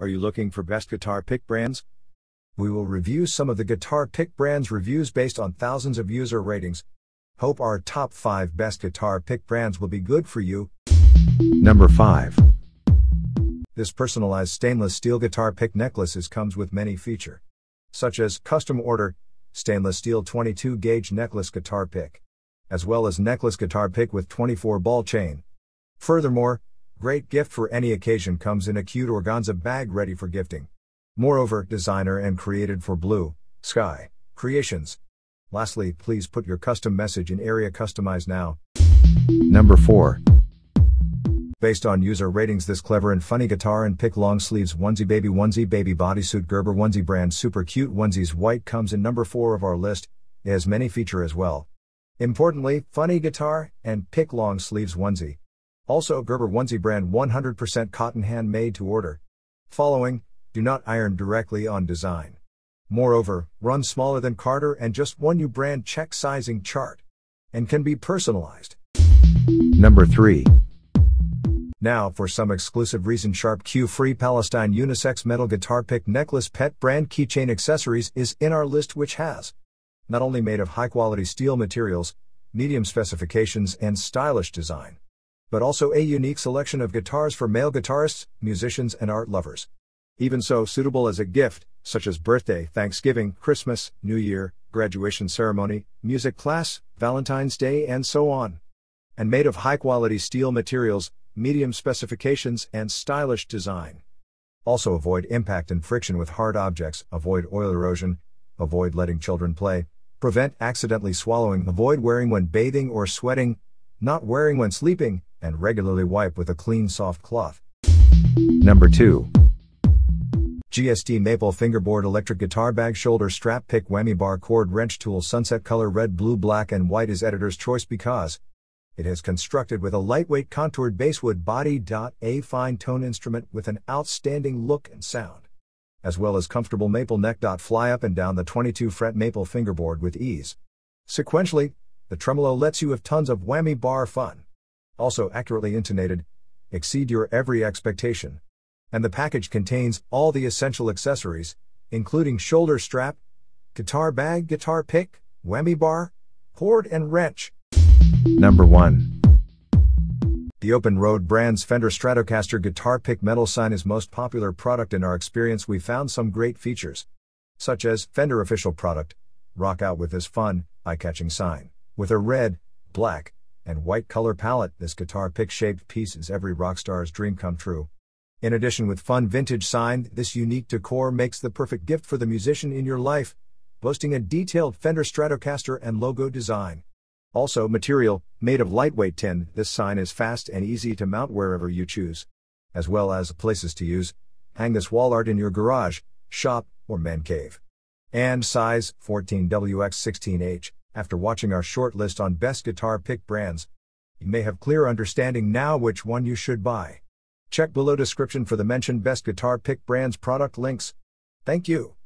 Are you looking for best guitar pick brands? We will review some of the guitar pick brands reviews based on thousands of user ratings. Hope our top 5 best guitar pick brands will be good for you. Number 5. This personalized stainless steel guitar pick necklaces comes with many feature, such as custom order, stainless steel 22 gauge necklace guitar pick, as well as necklace guitar pick with 24 ball chain. Furthermore, Great gift for any occasion comes in a cute organza bag ready for gifting. Moreover, designer and created for Blue Sky Creations. Lastly, please put your custom message in area customize now. Number 4. Based on user ratings, this clever and funny guitar and pick long sleeves onesie baby onesie baby bodysuit Gerber onesie brand super cute onesies white comes in number 4 of our list. It has many feature as well. Importantly, funny guitar and pick long sleeves onesie. Also Gerber onesie brand 100% cotton handmade to order. Following, do not iron directly on design. Moreover, run smaller than Carter and just one new brand check sizing chart. And can be personalized. Number 3. Now for some exclusive reason Sharp Q Free Palestine Unisex Metal Guitar Pick Necklace Pet Brand Keychain Accessories is in our list which has not only made of high quality steel materials, medium specifications and stylish design but also a unique selection of guitars for male guitarists, musicians, and art lovers. Even so, suitable as a gift, such as birthday, Thanksgiving, Christmas, New Year, graduation ceremony, music class, Valentine's Day, and so on. And made of high quality steel materials, medium specifications, and stylish design. Also, avoid impact and friction with hard objects, avoid oil erosion, avoid letting children play, prevent accidentally swallowing, avoid wearing when bathing or sweating, not wearing when sleeping, and regularly wipe with a clean soft cloth. Number 2. GST Maple Fingerboard Electric Guitar Bag Shoulder Strap Pick Whammy Bar Cord Wrench Tool Sunset Color Red Blue Black and White is editor's choice because it is constructed with a lightweight contoured basswood body. A fine tone instrument with an outstanding look and sound. As well as comfortable maple neck. Fly up and down the 22 fret maple fingerboard with ease. Sequentially, the tremolo lets you have tons of whammy bar fun also accurately intonated, exceed your every expectation. And the package contains all the essential accessories, including shoulder strap, guitar bag, guitar pick, whammy bar, cord, and wrench. Number 1. The Open Road brand's Fender Stratocaster guitar pick metal sign is most popular product in our experience we found some great features. Such as Fender official product, rock out with this fun, eye-catching sign. With a red, black, and white color palette, this guitar pick shaped piece is every rock star's dream come true. In addition with fun vintage sign, this unique decor makes the perfect gift for the musician in your life, boasting a detailed Fender Stratocaster and logo design. Also, material, made of lightweight tin, this sign is fast and easy to mount wherever you choose. As well as places to use. Hang this wall art in your garage, shop, or man cave. And size 14WX16H. After watching our short list on best guitar pick brands, you may have clear understanding now which one you should buy. Check below description for the mentioned best guitar pick brands product links. Thank you.